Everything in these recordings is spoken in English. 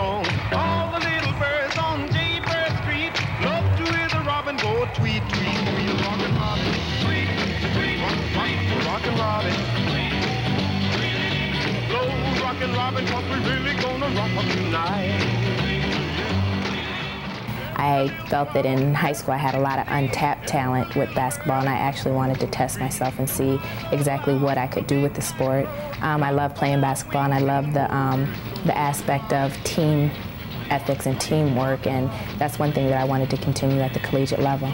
song. All the little birds on Jaybird Street love to hear the robin go tweet, tweet, tweet. Rockin' Robin, tweet, tweet, rock, rockin' Robin. I felt that in high school I had a lot of untapped talent with basketball and I actually wanted to test myself and see exactly what I could do with the sport. Um, I love playing basketball and I love the, um, the aspect of team ethics and teamwork and that's one thing that I wanted to continue at the collegiate level.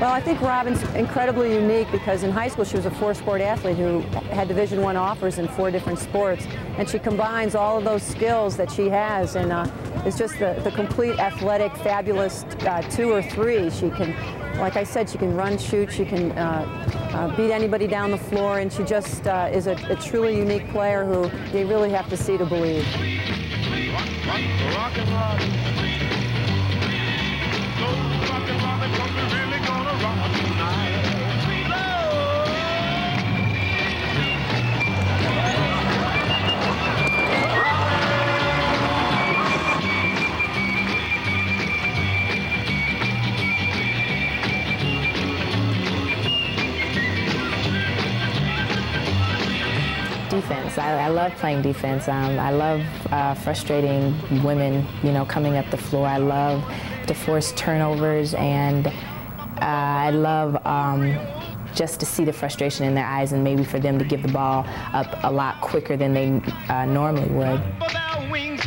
Well, I think Robin's incredibly unique because in high school she was a four-sport athlete who had Division One offers in four different sports, and she combines all of those skills that she has, and uh, is just the, the complete athletic, fabulous uh, two or three. She can, like I said, she can run, shoot, she can uh, uh, beat anybody down the floor, and she just uh, is a, a truly unique player who you really have to see to believe. Rock tonight. Defense. I, I love playing defense. Um, I love uh, frustrating women, you know, coming up the floor. I love to force turnovers, and I love um, just to see the frustration in their eyes, and maybe for them to give the ball up a lot quicker than they uh, normally would. Their wings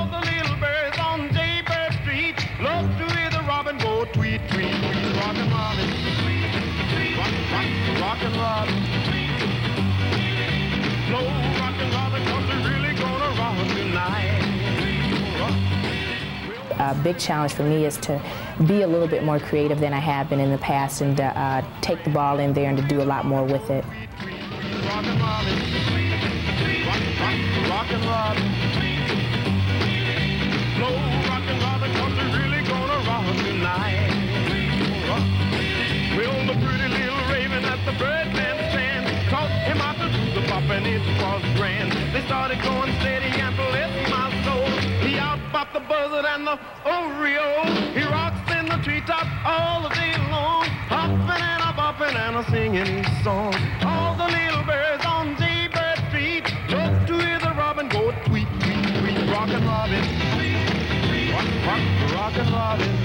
A big challenge for me is to be a little bit more creative than I have been in the past and to uh, take the ball in there and to do a lot more with it. They started going steady the buzzard and the Oreo. He rocks in the treetop all the day long, hopping and a bopping and a singing song. All the little birds on Jaybird Street to hear the robin go tweet, tweet, tweet. Rockin' Robin, rock, rock, rockin' Robin.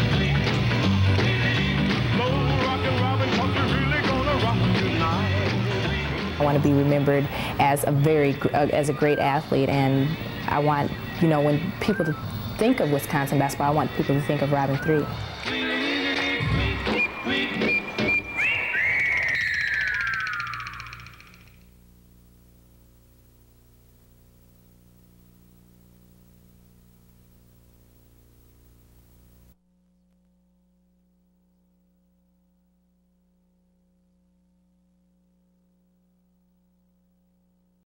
I want to be remembered as a very uh, as a great athlete, and I want you know when people think of Wisconsin basketball, I want people to think of Robin Three.